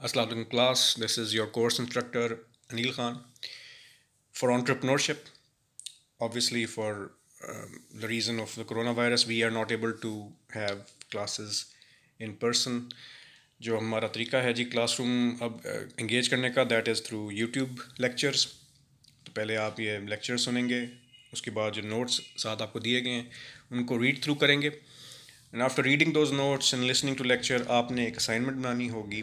Assalamualaikum class. This is your course instructor Anil Khan. For entrepreneurship, obviously for um, the reason of the coronavirus, we are not able to have classes in person. जो हमारा तरीका है जी classroom अब engage करने का that is through YouTube lectures तो पहले आप ये लेक्चर सुनेंगे उसके बाद जो नोट्स साथ आपको दिए गए हैं उनको रीड थ्रू करेंगे and after reading those notes and listening to lecture आपने एक असाइनमेंट बनानी होगी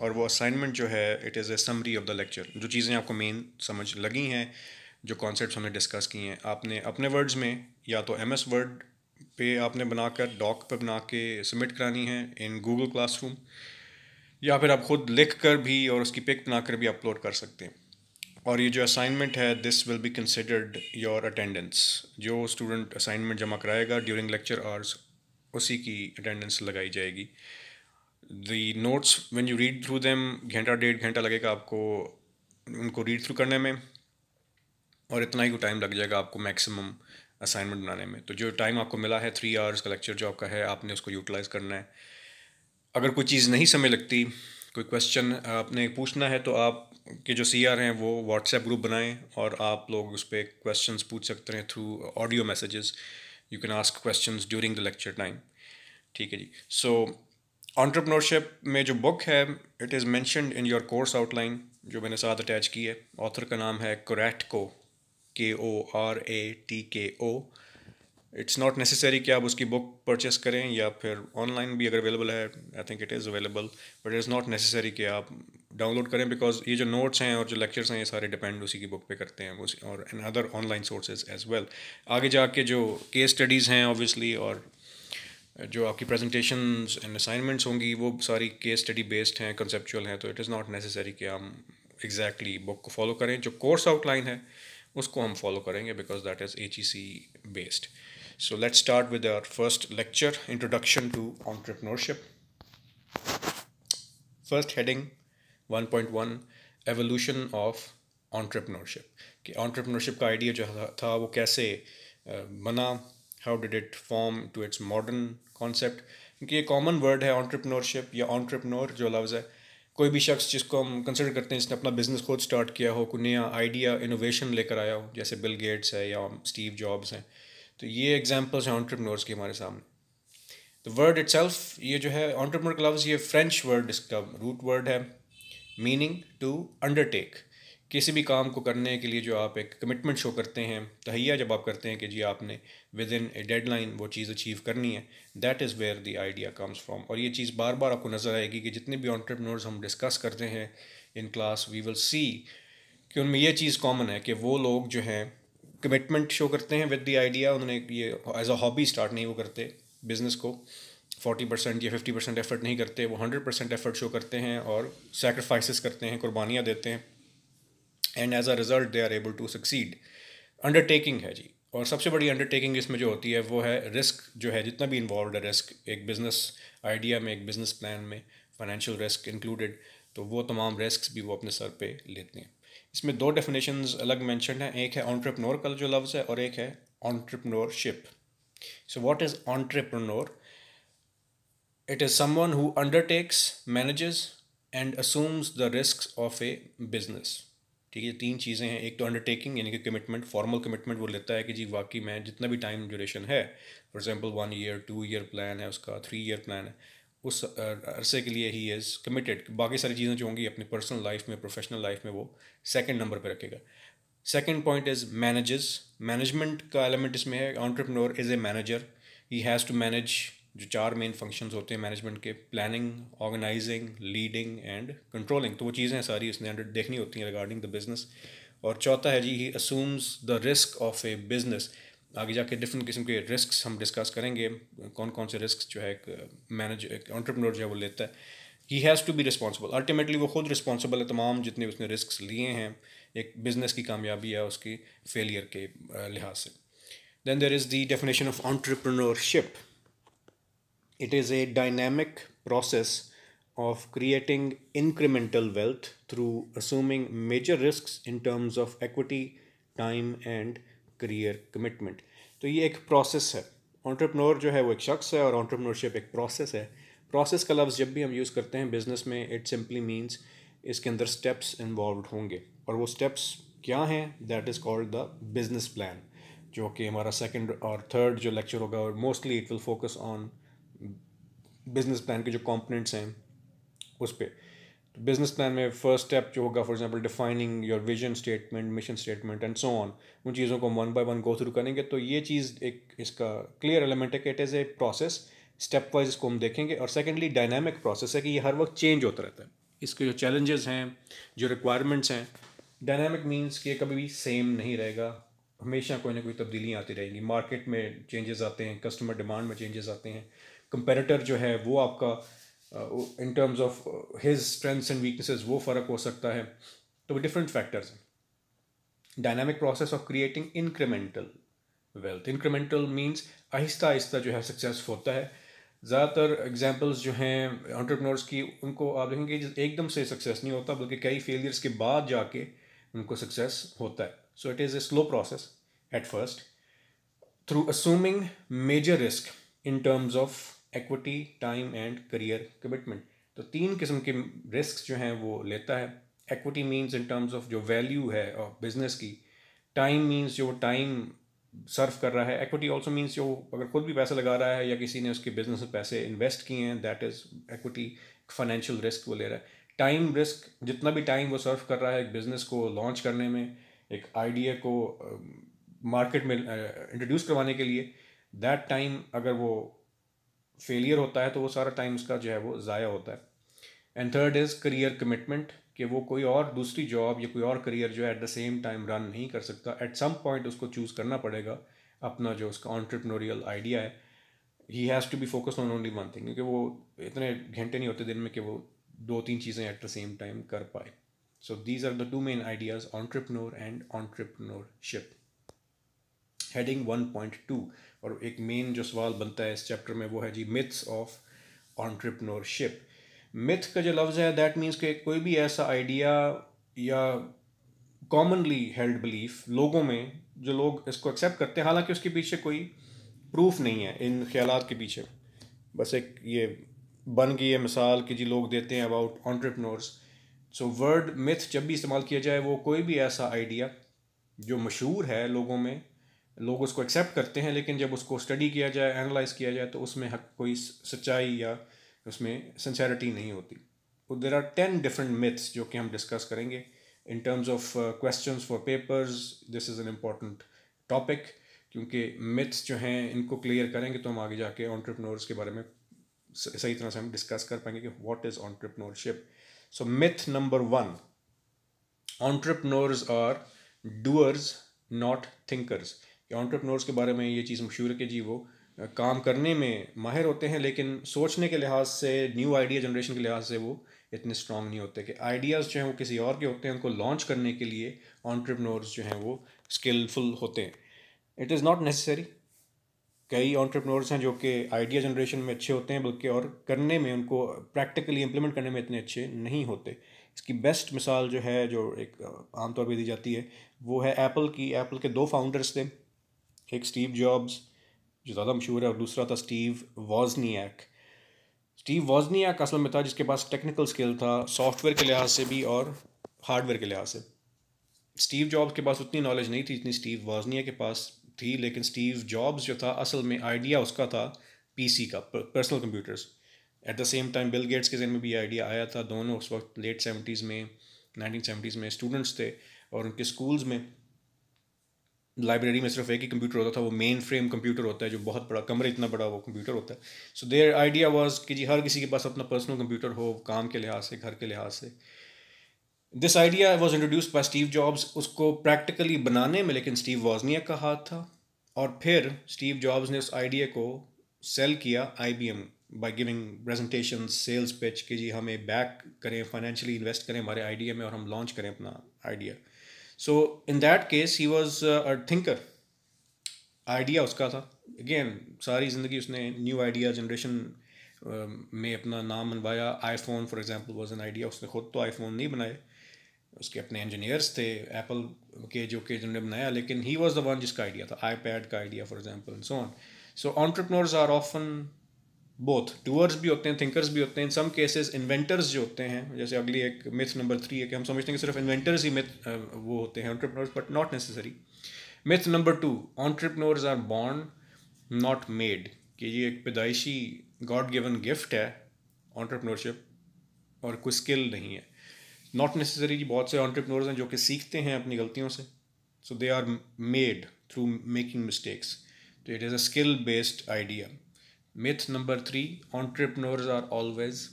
और वो असाइनमेंट जो है it is a summary of the lecture जो चीज़ें आपको मेन समझ लगी हैं, जो कॉन्सेप्ट हमने डिस्कस किए हैं, आपने अपने वर्ड्स में, या तो एम एस वर्ड पे आपने बनाकर डॉक पे बना के सबमिट करानी है इन गूगल क्लासरूम या फिर आप खुद लिख कर भी और उसकी पिक बनाकर भी अपलोड कर सकते हैं। और ये जो असाइनमेंट है this will be considered your attendance जो स्टूडेंट असाइनमेंट जमा कराएगा ड्यूरिंग लेक्चर आवर्स उसी की अटेंडेंस लगाई जाएगी। The notes when you read through them घंटा डेढ़ घंटा लगेगा आपको उनको रीड थ्रू करने में और इतना ही टाइम लग जाएगा आपको मैक्सिमम असाइनमेंट बनाने में। तो जो टाइम आपको मिला है थ्री आवर्स का लेक्चर जो आपका है आपने उसको यूटिलाइज़ करना है। अगर कोई चीज़ नहीं समझ लगती कोई क्वेश्चन आपने पूछना है तो आप के जो सी आर हैं वो व्हाट्सएप ग्रुप बनाएँ और आप लोग उस पर क्वेश्चन पूछ सकते हैं through audio messages you can ask question during the lecture time ठीक है जी। सो so, ऑन्टरप्रनोरशिप में जो बुक है it is mentioned in your course outline जो मैंने साथ अटैच की है। ऑथर का नाम है कोरैटको के ओ आर ए टी के ओ इट्स नॉट नेसेसरी कि आप उसकी बुक परचेस करें या फिर ऑनलाइन भी अगर अवेलेबल है I think it is available but it is not necessary कि आप डाउनलोड करें बिकॉज़ ये जो नोट्स हैं और जो लेक्चर्स हैं, ये सारे डिपेंड उसी की बुक पे करते हैं, उसी और in other online sources as well आगे जाके जो केस स्टडीज़ हैं ऑब्वियसली और जो आपकी प्रेजेंटेशन एंड असाइनमेंट्स होंगी, वो सारी केस स्टडी बेस्ड हैं कंसेप्चुअल हैं तो इट इज़ नॉट नेसेसरी कि हम एग्जैक्टली exactly बुक को फॉलो करें। जो कोर्स आउटलाइन है, उसको हम फॉलो करेंगे because that is H E C based so let start with our first lecture introduction to entrepreneurship first heading 1.1 evolution of entrepreneurship कि ऑन्टरप्रनोरशिप का आइडिया जो था वो कैसे बना? How did it form to its modern concept क्योंकि ये common word है ऑन्टरप्रनोरशिप या ऑन्टरप्रनोर जो लफ्ज़ है। कोई भी शख्स जिसको हम कंसिडर करते हैं, जिसने अपना बिज़नेस खुद स्टार्ट किया हो, कोई नया आइडिया इनोवेशन लेकर आया हो, जैसे बिल गेट्स है या स्टीव जॉब्स हैं तो ये एग्जाम्पल्स हैं ऑन्टरप्रनोर्स के हमारे सामने। तो वर्ड इट ये जो है ऑन्टरप्रनोर का लफ्ज़ ये फ्रेंच वर्ड इसका रूट वर्ड है मीनिंग टू अंडरटेक किसी भी काम को करने के लिए जो आप एक कमिटमेंट शो करते हैं, तहिया जब आप करते हैं कि जी आपने विद इन ए डेडलाइन वो चीज़ अचीव करनी है that is where the idea comes from और ये चीज़ बार बार आपको नज़र आएगी कि जितने भी ऑन्टरप्रनोर्स हम डिस्कस करते हैं in class we will see कि उनमें यह चीज़ कॉमन है कि वो लोग जो हैं कमिटमेंट शो करते हैं विद द आइडिया उन्होंने ये एज अ हॉबी स्टार्ट नहीं वो करते बिज़नेस को फोर्टी परसेंट या फिफ्टी परसेंट एफर्ट नहीं करते, वो हंड्रेड परसेंट एफर्ट शो करते हैं और सेक्रीफाइसेस करते हैं, कुर्बानियाँ देते हैं। And as a result they are able to succeed undertaking है जी। और सबसे बड़ी अंडरटेकिंग इसमें जो होती है, वो है रिस्क जो है। जितना भी इन्वॉल्व है रिस्क एक बिज़नेस आइडिया में, एक बिज़नेस प्लान में फाइनेंशियल रिस्क इंक्लूडेड तो वो तमाम रिस्क भी वो अपने सर पे लेते हैं। इसमें दो डेफिनेशन अलग मैंशन हैं। एक है ऑन्ट्रप्रनोर का जो लफ्ज़ है और एक है entrepreneurship so what is entrepreneur it is someone who undertakes manages and assumes the risk of a business ठीक है तीन चीज़ें हैं। एक तो अंडरटेकिंग यानी कि कमिटमेंट फॉर्मल कमिटमेंट वो लेता है कि जी, वाकई मैं जितना भी टाइम ड्यूरेशन है for example one year two year plan है उसका थ्री ईयर प्लान है, उस अरसे के लिए ही इज़ कमिटेड बाकी सारी चीज़ें जो होंगी अपनी पर्सनल लाइफ में प्रोफेशनल लाइफ में वो सेकेंड नंबर पर रखेगा। Second point is manages management का एलिमेंट इसमें है। Entrepreneur is a manager he has to manage जो चार मेन फ़ंक्शंस होते हैं मैनेजमेंट के planning organising leading and controlling तो वो चीज़ें सारी उसने अंडर देखनी होती हैं रिगार्डिंग द बिज़नेस और चौथा है जी he assumes the risk of a business आगे जाके डिफरेंट किस्म के रिस्क हम डिस्कस करेंगे कौन कौन से रिस्क जो है एक मैनेज एक ऑन्टरप्रनोर जो है वो लेता है। He has to be responsible ultimately वो खुद रिस्पॉन्सिबल है, तमाम जितने उसने रिस्क लिए हैं, एक बिज़नेस की कामयाबी या उसकी फेलियर के लिहाज से। Then there is the definition of entrepreneurship It is a dynamic process of creating incremental wealth through assuming major risks in terms of equity, time and career commitment. तो ये एक प्रोसेस है। ऑन्टरप्रनोर जो है वो एक शख्स है और ऑन्टरप्रनोरशिप एक प्रोसेस है। प्रोसेस का लफ्ज़ जब भी हम यूज़ करते हैं बिज़नेस में इट सिंपली मीन्स इसके अंदर स्टेप्स इन्वॉल्व होंगे। और वो स्टेप्स क्या हैं? That is called the business plan जो कि हमारा सेकंड और थर्ड जो लेक्चर होगा और mostly it will focus on business plan के जो कंपोनेंट्स हैं, उस पर तो बिज़नेस प्लान में फ़र्स्ट स्टेप जो होगा for example defining your vision statement mission statement and so on उन चीज़ों को one by one go through करेंगे। तो ये चीज़ एक इसका क्लियर एलिमेंट है कि it is a process stepwise इसको हम देखेंगे। और सेकेंडली डायनामिक प्रोसेस है कि ये हर वक्त चेंज होता रहता है। इसके जो चैलेंजेस हैं, जो रिक्वायरमेंट्स हैं डायनामिक मीन्स कि कभी भी सेम नहीं रहेगा। हमेशा कोई ना कोई तब्दीलियाँ आती रहेंगी। मार्केट में चेंजेस आते हैं कस्टमर डिमांड में चेंजेस आते हैं। कंपेरेटर जो है, वो आपका in terms of his strengths and weaknesses वो फ़र्क हो सकता है। तो वो डिफरेंट फैक्टर्स हैं। Dynamic process of creating incremental wealth incremental means आहिस्ता आहिस्ता जो है सक्सेस होता है। ज़्यादातर एग्जांपल्स जो हैं ऑन्टरप्रनोर्स की, उनको आप देखेंगे एकदम से सक्सेस नहीं होता, बल्कि कई फेलियर्स के बाद जाके उनको सक्सेस होता है। So it is a slow process at first through assuming major risk in terms of equity time and career commitment तो तीन किस्म के रिस्क जो हैं वो लेता है। Equity means in terms of जो वैल्यू है बिज़नेस की। टाइम मीन्स जो टाइम सर्व कर रहा है। एक्विटी ऑल्सो मीन्स जो अगर खुद भी पैसा लगा रहा है या किसी ने उसके बिज़नेस में पैसे इन्वेस्ट किए हैं that is equity financial risk वो ले रहा है। टाइम रिस्क जितना भी टाइम वो सर्व कर रहा है एक बिज़नेस को लॉन्च करने में, एक आइडिया को मार्केट में इंट्रोड्यूस करवाने के लिए दैट टाइम अगर वो फेलियर होता है तो वो सारा टाइम उसका जो है वो ज़ाया होता है। And third is career commitment कि वो कोई और दूसरी जॉब या कोई और करियर जो है at the same time run नहीं कर सकता। एट सम पॉइंट उसको चूज़ करना पड़ेगा, अपना जो उसका ऑन्टरप्रनोरियल आइडिया है। He has to be focus on only one thing क्योंकि वो इतने घंटे नहीं होते दिन में कि वो दो तीन चीज़ें एट द सेम टाइम कर पाए। So these are the two main ideas entrepreneur and entrepreneurship heading one point two और एक मेन जो सवाल बनता है इस चैप्टर में वो है जी मिथ्स ऑफ़ ऑन्टरप्रनोरशिप मिथ का जो लफ्ज़ है दैट मीन्स के कोई भी ऐसा आइडिया या कॉमनली हेल्ड बिलीफ लोगों में, जो लोग इसको एक्सेप्ट करते हैं, हालाँकि उसके पीछे कोई प्रूफ नहीं है इन ख्याल के पीछे। बस एक ये बन गई है मिसाल कि जी लोग देते हैं about entrepreneurs so word myth जब भी इस्तेमाल किया जाए, वो कोई भी ऐसा आइडिया जो मशहूर है लोगों में लोग उसको एक्सेप्ट करते हैं, लेकिन जब उसको स्टडी किया जाए एनालाइज किया जाए तो उसमें हक, कोई सच्चाई या उसमें सिंसेरिटी नहीं होती। There are ten different myths जो कि हम डिस्कस करेंगे। In terms of questions for papers this is an important topic क्योंकि मिथ्स जो हैं, इनको क्लियर करेंगे तो हम आगे जाके ऑन्टरप्रनोर्स के बारे में सही तरह से हम डिस्कस कर पाएँगे कि what is entrepreneurship so myth number one entrepreneurs are doers not thinkers entrepreneurs के बारे में ये चीज़ मशहूर है कि जी वो काम करने में माहिर होते हैं, लेकिन सोचने के लिहाज से न्यू आइडिया जनरेशन के लिहाज से वो इतने स्ट्रॉन्ग नहीं होते कि आइडियाज़ जो हैं वो किसी और के होते हैं, उनको लॉन्च करने के लिए ऑन्टरप्रनोर्स जो हैं वो स्किलफुल होते हैं। इट इज़ नॉट नेसेसरी कई ऑन्टरप्रनोर्स हैं जो कि आइडिया जनरेशन में अच्छे होते हैं, बल्कि और करने में, उनको प्रैक्टिकली इम्प्लीमेंट करने में इतने अच्छे नहीं होते। इसकी बेस्ट मिसाल जो है, जो एक आमतौर पर दी जाती है, वो है एप्पल की। एप्पल के दो फाउंडर्स थे। एक स्टीव जॉब्स, जो ज़्यादा मशहूर है, और दूसरा था स्टीव वॉजनियाक। स्टीव वॉजनियाक असल में था जिसके पास टेक्निकल स्किल था सॉफ्टवेयर के लिहाज से भी और हार्डवेयर के लिहाज से। स्टीव जॉब्स के पास उतनी नॉलेज नहीं थी जितनी स्टीव वॉजनिया के पास थी, लेकिन स्टीव जॉब्स जो था, असल में आइडिया उसका था पीसी का personal computers at the same time Bill Gates के जहन में भी आइडिया आया था। दोनों उस वक्त लेट सेवेंटीज़ में नाइनटीन सेवेंटीज़ में स्टूडेंट्स थे, और उनके स्कूल्स में लाइब्रेरी में सिर्फ़ एक ही कंप्यूटर होता था, वो मेन फ्रेम कंप्यूटर होता है, जो बहुत बड़ा, कमरे इतना बड़ा वो कंप्यूटर होता है। सो देयर आइडिया वाज कि जी हर किसी के पास अपना पर्सनल कंप्यूटर हो, काम के लिहाज से, घर के लिहाज से। This idea was introduce by Steve Jobs उसको प्रैक्टिकली बनाने में, लेकिन स्टीव वॉजनिया का हाथ था। और फिर स्टीव जॉब्स ने उस आइडिया को सेल किया I B M by giving presentation sales pitch कि जी हमें बैक करें फाइनेंशियली इन्वेस्ट करें हमारे आइडिया में और हम लॉन्च करें अपना idea so in that case he was a thinker idea उसका था। अगेन सारी ज़िंदगी उसने न्यू आइडिया जनरेशन में अपना नाम मनवाया। IPhone for example was an idea उसने खुद तो आईफोन नहीं बनाए। उसके अपने इंजीनियर्स थे एप्पल के, जो कि जिन्होंने बनाया। लेकिन ही वॉज़ द वन जिसका आइडिया था। आई पैड का idea for example so on so entrepreneurs are often both doers भी होते हैं थिंकर्स भी होते हैं इन सम केसेस इन्वेंटर्स जो होते हैं, जैसे अगली एक मिथ नंबर थ्री है कि हम समझते हैं कि सिर्फ़ इन्वेंटर्स ही मिथ वो होते हैं entrepreneurs but not necessary myth number two entrepreneurs are born not made कि ये एक पैदाइशी गॉड गिवन गिफ्ट है ऑन्टरप्रनोरशिप और कोई स्किल नहीं है। नॉट नेसेसरी जी बहुत से ऑन्टरप्रनोर्स हैं जो कि सीखते हैं अपनी गलतियों से। So they are made through making mistakes तो it is a skill based idea myth number three entrepreneurs are always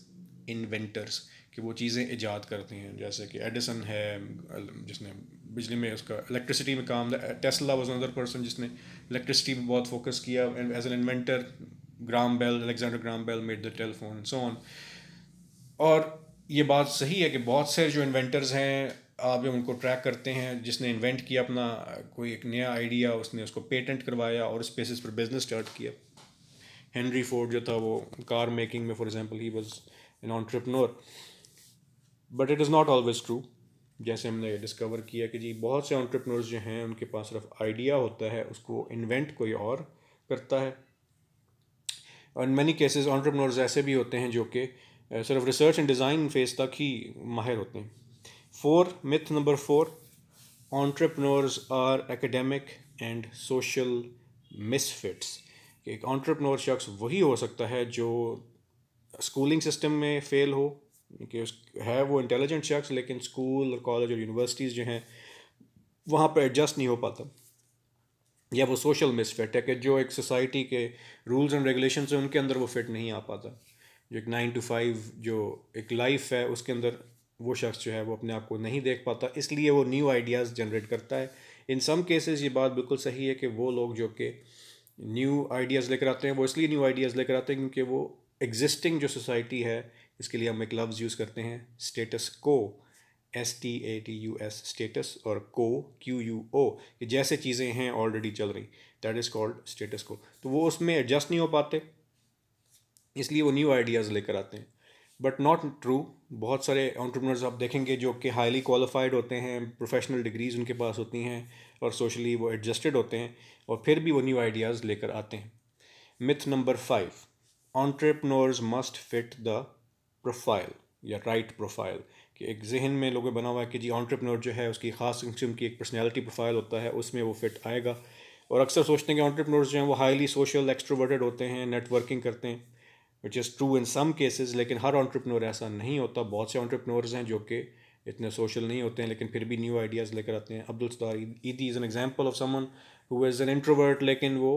inventors कि वो चीज़ें ईजाद करती हैं। जैसे कि एडिसन है, जिसने बिजली में उसका इलेक्ट्रिसिटी में काम टेस्ला वॉज़ अनदर पर्सन जिसने इलेक्ट्रिसिटी में बहुत फोकस किया। As an inventor Graham Bell Alexander Graham Bell made the telephone so on और ये बात सही है कि बहुत से जो इन्वेंटर्स हैं, आप जब उनको ट्रैक करते हैं, जिसने इन्वेंट किया अपना, कोई एक नया आइडिया उसने उसको पेटेंट करवाया और उस बेसिस पर बिज़नेस स्टार्ट किया। हेनरी फोर्ड जो था वो कार मेकिंग में for example he was an entrepreneur but it is not always true जैसे हमने डिस्कवर किया कि जी, बहुत से ऑन्टरप्रनोर्स जो हैं, उनके पास सिर्फ़ आइडिया होता है, उसको इन्वेंट कोई और करता है. और इन मैनी केसेस ऑन्टरप्रनोर्स ऐसे भी होते हैं जो कि सिर्फ़ रिसर्च एंड डिज़ाइन फ़ेज़ तक ही माहिर होते हैं. Four myth number four entrepreneurs are academic and social misfits एक ऑन्टरप्रनोर शख्स वही हो सकता है जो स्कूलिंग सिस्टम में फ़ेल हो, कि उस, है वो इंटेलिजेंट शख्स, लेकिन स्कूल और कॉलेज और यूनिवर्सिटीज़ जो हैं, वहाँ पर एडजस्ट नहीं हो पाता। या वो सोशल मिसफिट है कि जो एक सोसाइटी के रूल्स एंड रेगुलेशन हैं, उनके अंदर वो फिट नहीं आ पाता। जो एक नाइन टू फाइव जो एक लाइफ है, उसके अंदर वो शख्स जो है, वो अपने आप को नहीं देख पाता। इसलिए वो न्यू आइडियाज़ जनरेट करता है। इन सम केसेस ये बात बिल्कुल सही है कि वो लोग जो कि न्यू आइडियाज़ लेकर आते हैं, वो इसलिए न्यू आइडियाज़ लेकर आते हैं क्योंकि वो एग्जिस्टिंग जो सोसाइटी है, इसके लिए हम एक लफ्ज़ यूज़ करते हैं status quo S T A T U S status और को क्यू यू ओ कि जैसे चीज़ें हैं ऑलरेडी चल रही दैट इज़ कॉल्ड स्टेटस को तो वो उसमें एडजस्ट नहीं हो पाते, इसलिए वो न्यू आइडियाज़ लेकर आते हैं. बट नॉट ट्रू बहुत सारे ऑन्टरप्रनर्स आप देखेंगे जो कि हाईली क्वालिफाइड होते हैं प्रोफेशनल डिग्रीज़ उनके पास होती हैं और सोशली वो एडजस्टेड होते हैं और फिर भी वो न्यू आइडियाज़ लेकर आते हैं। Myth number five entrepreneurs must fit the profile या राइट right प्रोफ़ाइल कि एक जहन में लोगों बना हुआ है कि जी ऑन्टरप्रनोर जो है, उसकी ख़ास किस्म की एक पर्सनैलिटी प्रोफ़ाइल होता है, उसमें वो फिट आएगा। और अक्सर सोचते हैं कि ऑन्टरप्रनोर्स जो हैं, वो हाईली सोशल एक्सट्रोवर्टेड होते हैं नेटवर्किंग करते हैं which is true in some cases लेकिन हर ऑन्टरप्रनोर ऐसा नहीं होता। बहुत से ऑन्टरप्रनोर्स हैं जो कि इतने सोशल नहीं होते हैं, लेकिन फिर भी न्यू आइडियाज़ लेकर आते हैं। Abdul Sattar Edhi is an example of someone who is an introvert लेकिन वो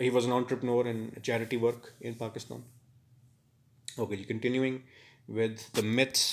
he was an entrepreneur in charity work in Pakistan okay ji continuing with the myths.